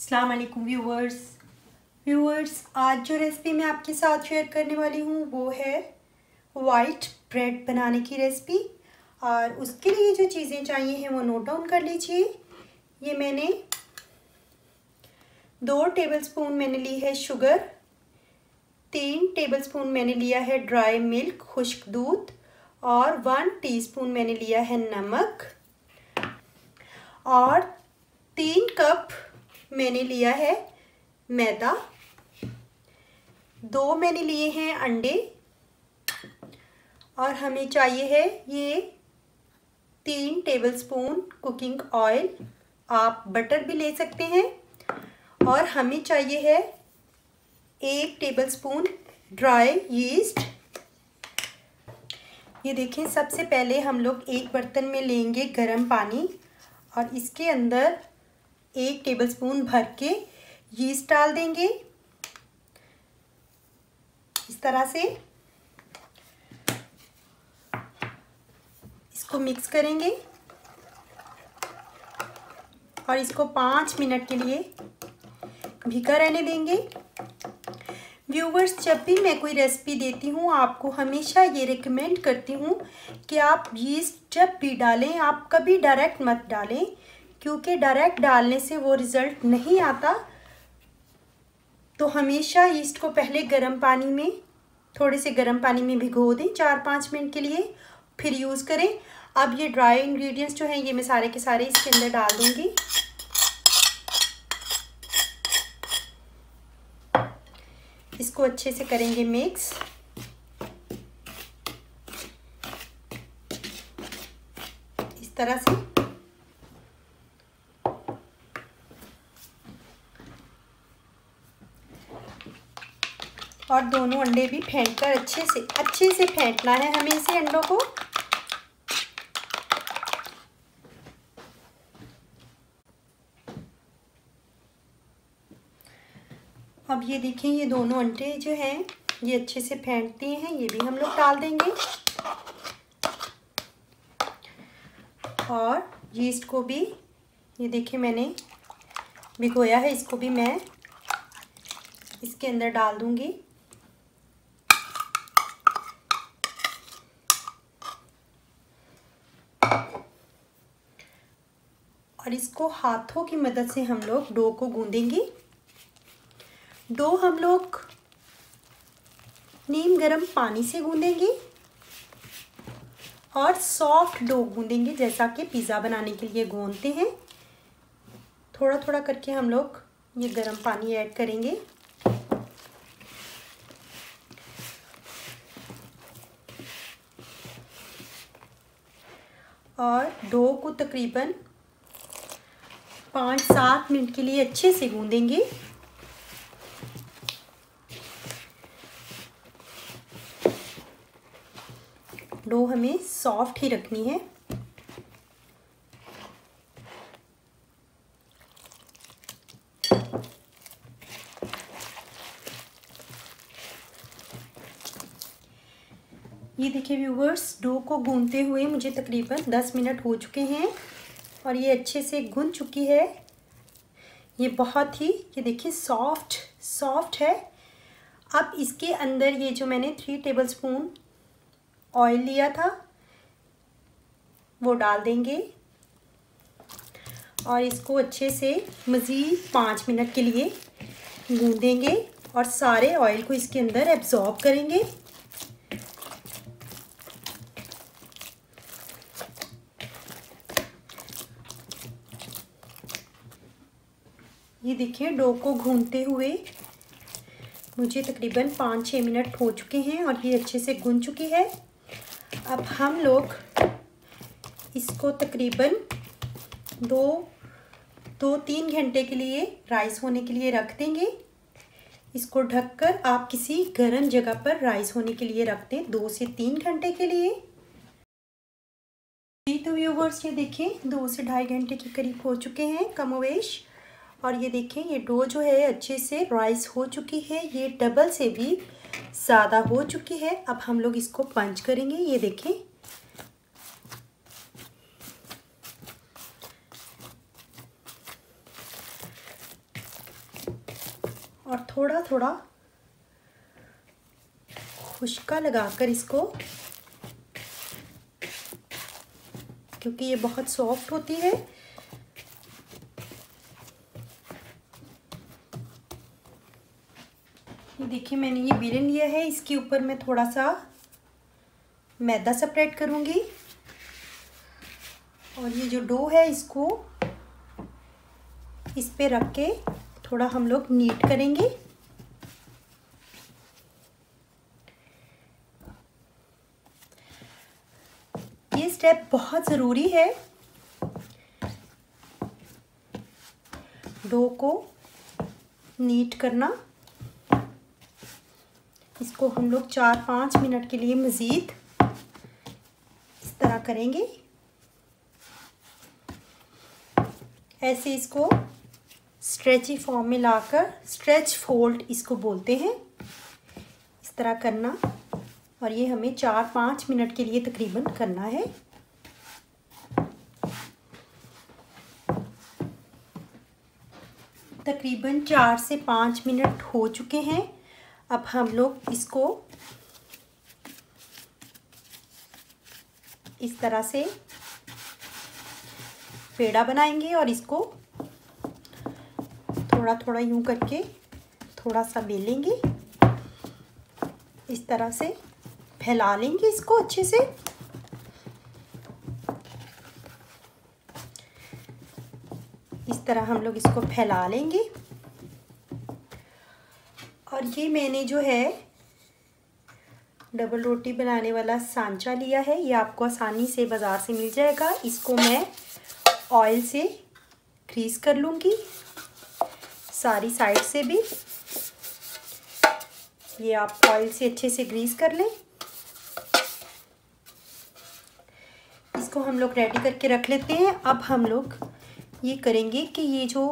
अस्सलाम viewers viewers आज जो रेसिपी मैं आपके साथ शेयर करने वाली हूँ, वो है वाइट ब्रेड बनाने की रेसिपी और उसके लिए जो चीज़ें चाहिए हैं, वो नोट डाउन कर लीजिए। ये मैंने दो टेबलस्पून मैंने ली है शुगर तीन टेबलस्पून मैंने लिया है ड्राई मिल्क खुश्क दूध, और वन टीस्पून मैंने लिया है नमक, और तीन कप मैंने लिया है मैदा। दो मैंने लिए हैं अंडे। और हमें चाहिए है ये तीन टेबलस्पून कुकिंग ऑयल आप बटर भी ले सकते हैं। और हमें चाहिए है एक टेबलस्पून ड्राई यीस्ट ये देखें, सबसे पहले हम लोग एक बर्तन में लेंगे गरम पानी और इसके अंदर एक टेबलस्पून भर के यीस्ट डाल देंगे। इस तरह से इसको मिक्स करेंगे। और इसको पाँच मिनट के लिए भिगा रहने देंगे। व्यूवर्स जब भी मैं कोई रेसिपी देती हूँ, आपको हमेशा ये रिकमेंड करती हूँ कि आप यीस्ट जब भी डालें, आप कभी डायरेक्ट मत डालें। क्योंकि डायरेक्ट डालने से वो रिज़ल्ट नहीं आता तो हमेशा ईस्ट को पहले गर्म पानी में, थोड़े से गर्म पानी में भिगो दें चार पाँच मिनट के लिए, फिर यूज़ करें। अब ये ड्राई इंग्रेडिएंट्स जो हैं, ये मैं सारे के सारे इसके अंदर डाल दूँगी। इसको अच्छे से करेंगे मिक्स इस तरह से। और दोनों अंडे भी फेंट कर अच्छे से अच्छे से फेंटना है हमें इसे अंडों को। अब ये देखें, ये दोनों अंडे जो हैं, ये अच्छे से फेंटते हैं, ये भी हम लोग डाल देंगे। और यीस्ट को भी, ये देखें मैंने, भिगोया है, इसको भी मैं इसके अंदर डाल दूँगी। और इसको हाथों की मदद से हम लोग डो को गूंदेंगे। डो हम लोग नीम गरम पानी से गूंदेंगे और सॉफ्ट डो गूंदेंगे, जैसा कि पिज़्ज़ा बनाने के लिए गूंदते हैं। थोड़ा थोड़ा करके हम लोग ये गरम पानी ऐड करेंगे। और डो को तकरीबन पाँच सात मिनट के लिए अच्छे से गूंदेंगे। डो हमें सॉफ्ट ही रखनी है। ये देखिए व्यूवर्स डो को गूंदते हुए मुझे तकरीबन दस मिनट हो चुके हैं। और ये अच्छे से गुन चुकी है। ये बहुत ही, ये देखिए सॉफ्ट सॉफ्ट है। अब इसके अंदर ये जो मैंने थ्री टेबलस्पून ऑयल लिया था, वो डाल देंगे। और इसको अच्छे से मज़ीद पाँच मिनट के लिए गूंदेंगे और सारे ऑयल को इसके अंदर एब्ज़ॉर्ब करेंगे। ये देखिए, डो को घूमते हुए मुझे तकरीबन पाँच छः मिनट हो चुके हैं और ये अच्छे से गुन चुकी है। अब हम लोग इसको तकरीबन दो दो तीन घंटे के लिए राइस होने के लिए रख देंगे। इसको ढककर आप किसी गर्म जगह पर राइस होने के लिए रख दें, दो से तीन घंटे के लिए। जी तो व्यूवर्स ये देखें दो से ढाई घंटे के करीब हो चुके हैं कमोवेश। और ये देखें, ये डो जो है अच्छे से राइस हो चुकी है। ये डबल से भी ज़्यादा हो चुकी है। अब हम लोग इसको पंच करेंगे। ये देखें। और थोड़ा थोड़ा खुशका लगाकर इसको, क्योंकि ये बहुत सॉफ्ट होती है। देखिए, मैंने ये बेलन लिया है, इसके ऊपर मैं थोड़ा सा मैदा स्प्रेड करूँगी। और ये जो डो है, इसको इस पे रख के थोड़ा हम लोग नीट करेंगे। ये स्टेप बहुत ज़रूरी है। डो को नीट करना। इसको हम लोग चार पाँच मिनट के लिए मज़ीद इस तरह करेंगे। ऐसे इसको स्ट्रेची फॉर्म में लाकर स्ट्रेच फोल्ड इसको बोलते हैं। इस तरह करना और ये हमें चार पाँच मिनट के लिए तकरीबन करना है। तकरीबन चार से पाँच मिनट हो चुके हैं। अब हम लोग इसको इस तरह से पेड़ा बनाएँगे और इसको थोड़ा थोड़ा यूँ करके थोड़ा सा बेलेंगे। इस तरह से फैला लेंगे इसको अच्छे से। इस तरह हम लोग इसको फैला लेंगे। और ये मैंने जो है डबल रोटी बनाने वाला सांचा लिया है। ये आपको आसानी से बाज़ार से मिल जाएगा। इसको मैं ऑयल से ग्रीस कर लूँगी। सारी साइड से भी। ये आप ऑयल से अच्छे से ग्रीस कर लें। इसको हम लोग रेडी करके रख लेते हैं। अब हम लोग ये करेंगे कि ये जो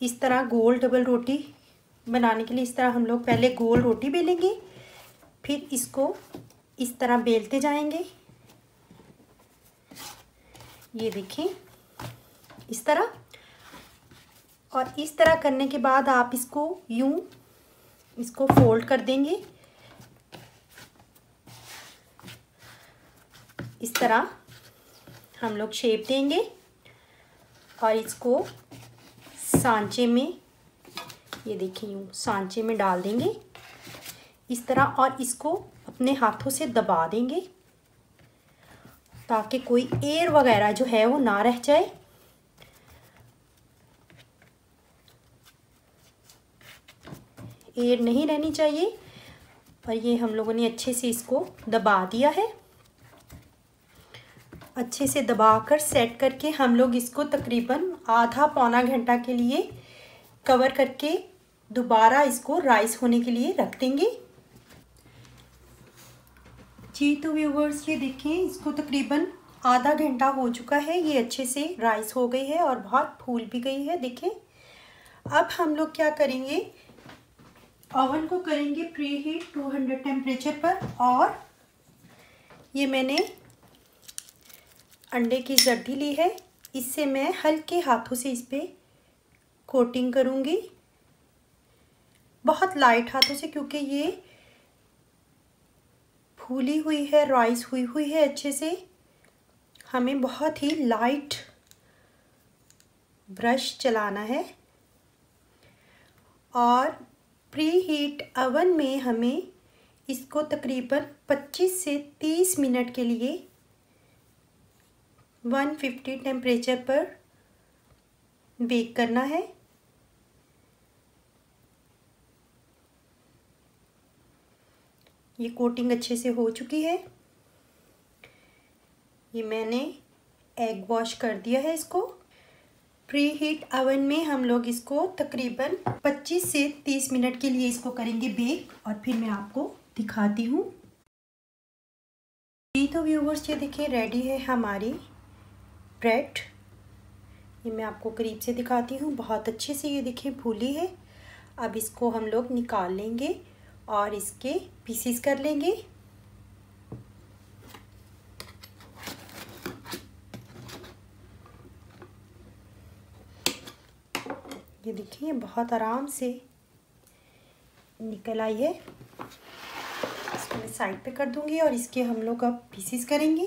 इस तरह गोल डबल रोटी बनाने के लिए इस तरह हम लोग पहले गोल रोटी बेलेंगे, फिर इसको इस तरह बेलते जाएँगे। ये देखें इस तरह। और इस तरह करने के बाद आप इसको यूँ इसको फोल्ड कर देंगे। इस तरह हम लोग शेप देंगे और इसको सांचे में ये देखिए, यूँ सांचे में डाल देंगे। इस तरह और इसको अपने हाथों से दबा देंगे, ताकि कोई एयर वगैरह जो है वो ना रह जाए। एयर नहीं रहनी चाहिए और ये हम लोगों ने अच्छे से इसको दबा दिया है। अच्छे से दबाकर सेट करके हम लोग इसको तकरीबन आधा पौना घंटा के लिए कवर करके दोबारा इसको राइस होने के लिए रख देंगे। जी तो व्यूवर्स, ये देखें, इसको तकरीबन आधा घंटा हो चुका है। ये अच्छे से राइस हो गई है और बहुत फूल भी गई है। देखें, अब हम लोग क्या करेंगे? ओवन को करेंगे प्री हीट 200 टेम्परेचर पर और ये मैंने अंडे की जड्डी ली है। इससे मैं हल्के हाथों से इस पर कोटिंग करूँगी। बहुत लाइट हाथों से क्योंकि ये फूली हुई है राइस हुई हुई है अच्छे से। हमें बहुत ही लाइट ब्रश चलाना है। और प्री हीट अवन में हमें इसको तकरीबन 25 से 30 मिनट के लिए 150 टेम्परेचर पर बेक करना है। ये कोटिंग अच्छे से हो चुकी है। ये मैंने एग वॉश कर दिया है इसको। प्री हीट अवन में हम लोग इसको तकरीबन 25 से 30 मिनट के लिए इसको करेंगे बेक और फिर मैं आपको दिखाती हूँ। जी तो व्यूवर्स, ये देखिए, रेडी है हमारी ब्रेड। ये मैं आपको करीब से दिखाती हूँ। बहुत अच्छे से ये देखिए फूली है। अब इसको हम लोग निकाल लेंगे। और इसके पीसीस कर लेंगे। ये देखिए, बहुत आराम से निकल आई है। इसको मैं साइड पे कर दूँगी और इसके हम लोग अब पीसीस करेंगे।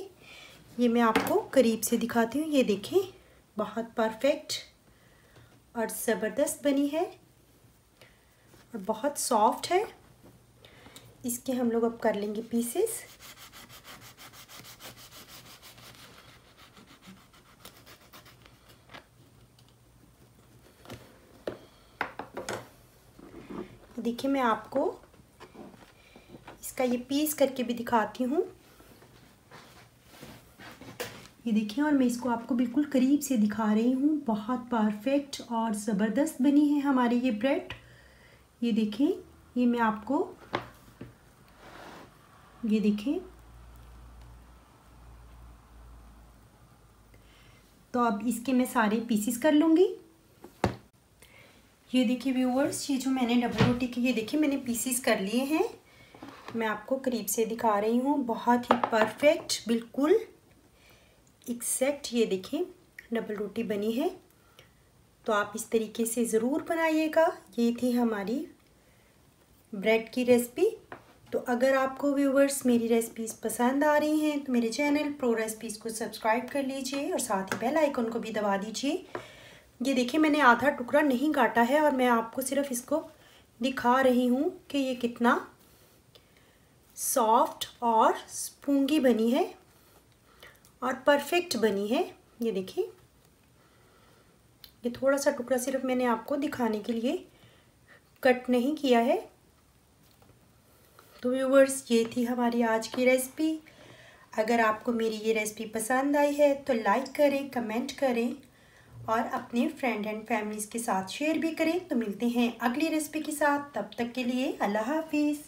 ये मैं आपको करीब से दिखाती हूँ। ये देखें बहुत परफेक्ट और ज़बरदस्त बनी है और बहुत सॉफ्ट है। इसके हम लोग अब कर लेंगे पीसेस देखिए मैं आपको इसका ये पीस करके भी दिखाती हूँ. ये देखिए और मैं इसको आपको बिल्कुल करीब से दिखा रही हूँ. बहुत परफेक्ट और ज़बरदस्त बनी है हमारी ये ब्रेड ये देखें ये मैं आपको ये देखें तो अब इसके मैं सारे पीसीस कर लूँगी। ये देखिए व्यूवर्स ये जो मैंने डबल रोटी की, ये देखिए मैंने पीसीस कर लिए हैं। मैं आपको करीब से दिखा रही हूँ, बहुत ही परफेक्ट बिल्कुल एक्सेक्ट ये देखें डबल रोटी बनी है। तो आप इस तरीके से ज़रूर बनाइएगा। ये थी हमारी ब्रेड की रेसिपी तो अगर आपको व्यूवर्स मेरी रेसिपीज़ पसंद आ रही हैं तो मेरे चैनल प्रो रेसिपीज़ को सब्सक्राइब कर लीजिए और साथ ही बेल आइकन को भी दबा दीजिए। ये देखिए, मैंने आधा टुकड़ा नहीं काटा है और मैं आपको सिर्फ़ इसको दिखा रही हूँ कि ये कितना सॉफ्ट और स्पूँगी बनी है और परफेक्ट बनी है। ये देखिए, ये थोड़ा सा टुकड़ा सिर्फ़ मैंने आपको दिखाने के लिए कट नहीं किया है। तो व्यूवर्स ये थी हमारी आज की रेसिपी अगर आपको मेरी ये रेसिपी पसंद आई है तो लाइक करें कमेंट करें और अपने फ्रेंड एंड फैमिलीज़ के साथ शेयर भी करें. तो मिलते हैं अगली रेसिपी के साथ. तब तक के लिए अल्लाह हाफिज़.